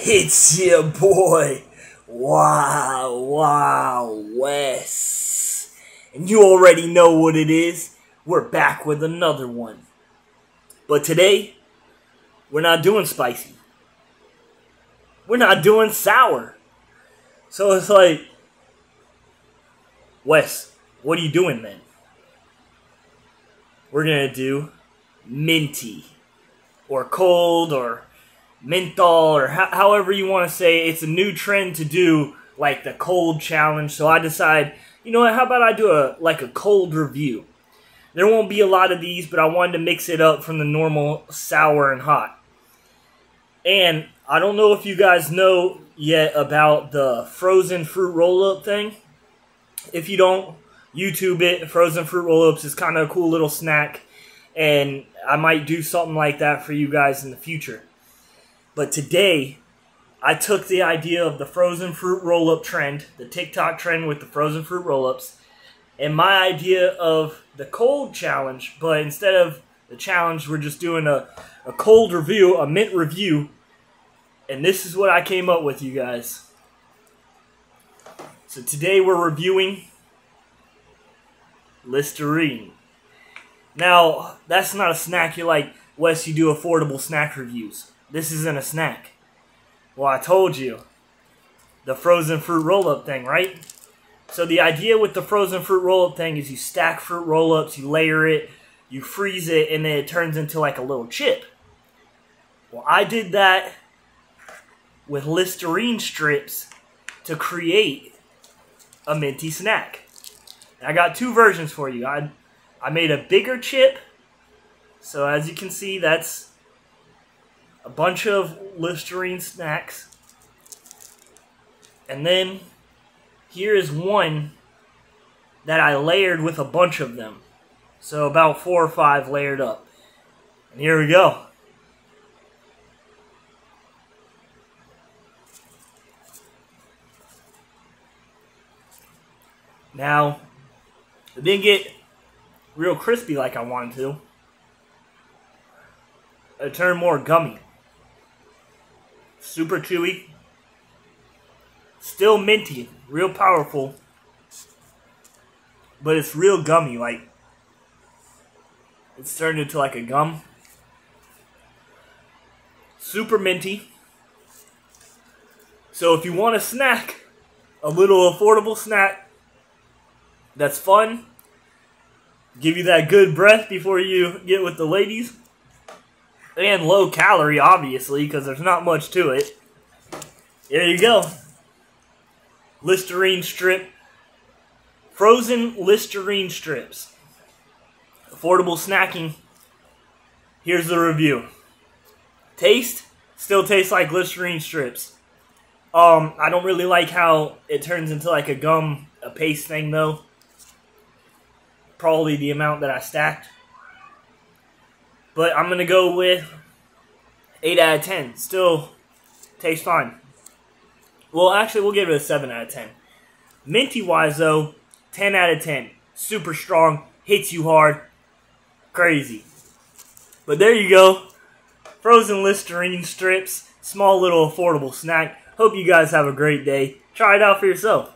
It's your boy, Wild Wild Wes. And you already know what it is. We're back with another one. But today, we're not doing spicy. We're not doing sour. So it's like, Wes, what are you doing then? We're gonna do minty, or cold, or menthol, or ho- however you want to say. It's a new trend to do like the cold challenge. So I decide, you know what? How about I do a like a cold review? There won't be a lot of these, but I wanted to mix it up from the normal sour and hot. And I don't know if you guys know yet about the frozen fruit roll up thing. If you don't, YouTube it. Frozen fruit roll ups is kind of a cool little snack. And I might do something like that for you guys in the future. But today, I took the idea of the frozen fruit roll up trend, the TikTok trend with the frozen fruit roll ups, and my idea of the cold challenge. But instead of the challenge, we're just doing a, a cold review, a mint review. And this is what I came up with, you guys. So today we're reviewing Listerine. Now, that's not a snack you're like, Wes, you do affordable snack reviews. This isn't a snack. Well, I told you. The frozen fruit roll up thing, right? So, the idea with the frozen fruit roll up thing is you stack fruit roll ups, you layer it, you freeze it, and then it turns into like a little chip. Well, I did that with Listerine strips to create a minty snack. I got two versions for you. I I made a bigger chip. So as you can see, that's a bunch of Listerine snacks. And then here is one that I layered with a bunch of them. So about four or five layered up. And here we go. Now, it didn't get real crispy like I wanted to. It turned more gummy. Super chewy. Still minty. Real powerful. But it's real gummy. Like, it's turned into like a gum. Super minty. So if you want a snack, a little affordable snack that's fun, give you that good breath before you get with the ladies, and low calorie, obviously, because there's not much to it. There you go. Listerine strip. Frozen Listerine strips. Affordable snacking. Here's the review. Taste still tastes like Listerine strips. Um, I don't really like how it turns into like a gum, a paste thing though. Probably the amount that I stacked. But I'm gonna go with eight out of ten. Still tastes fine. Well, actually, we'll give it a seven out of ten. Minty wise though, ten out of ten. Super strong, hits you hard, crazy. But there you go. Frozen Listerine strips, small little affordable snack. Hope you guys have a great day. Try it out for yourself.